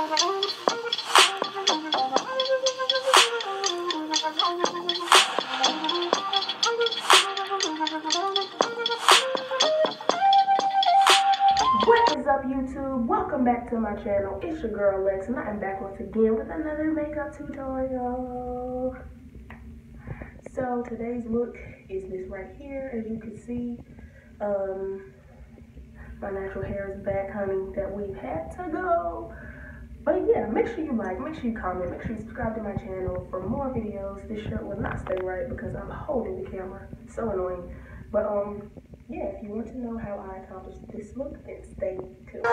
What is up YouTube? Welcome back to my channel. It's your girl Lex and I am back once again with another makeup tutorial. So today's look is this right here. As you can see, um, my natural hair is back, honey, that we've had to go. Yeah, make sure you like, make sure you comment, make sure you subscribe to my channel for more videos. This shirt will not stay right because I'm holding the camera. It's So annoying. But um, yeah, if you want to know how I accomplished this look, then stay tuned.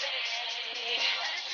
day.